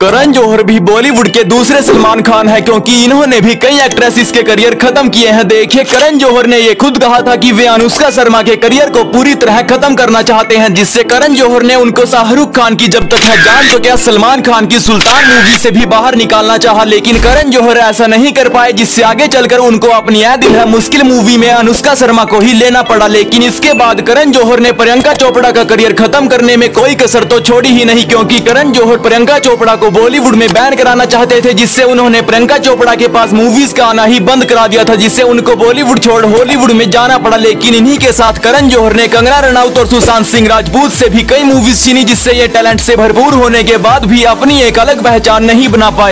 करण जौहर भी बॉलीवुड के दूसरे सलमान खान है क्योंकि इन्होंने भी कई एक्ट्रेसेस के करियर खत्म किए हैं। देखिए, करण जौहर ने ये खुद कहा था कि वे अनुष्का शर्मा के करियर को पूरी तरह खत्म करना चाहते हैं, जिससे करण जौहर ने उनको शाहरुख खान की जब तक है जान तो क्या सलमान खान की सुल्तान मूवी से भी बाहर निकालना चाह। लेकिन करण जौहर ऐसा नहीं कर पाए, जिससे आगे चलकर उनको अपनी यह दिल है मुश्किल मूवी में अनुष्का शर्मा को ही लेना पड़ा। लेकिन इसके बाद करण जौहर ने प्रियंका चोपड़ा का करियर खत्म करने में कोई कसर तो छोड़ी ही नहीं, क्योंकि करण जौहर प्रियंका चोपड़ा को बॉलीवुड में बैन कराना चाहते थे, जिससे उन्होंने प्रियंका चोपड़ा के पास मूवीज़ का आना ही बंद करा दिया था, जिससे उनको बॉलीवुड छोड़ हॉलीवुड में जाना पड़ा। लेकिन इन्हीं के साथ करण जौहर ने कंगना रनौत और सुशांत सिंह राजपूत से भी कई मूवीज़ छीनी जिससे ये टैलेंट से भरपूर होने के बाद भी अपनी एक अलग पहचान नहीं बना पाए।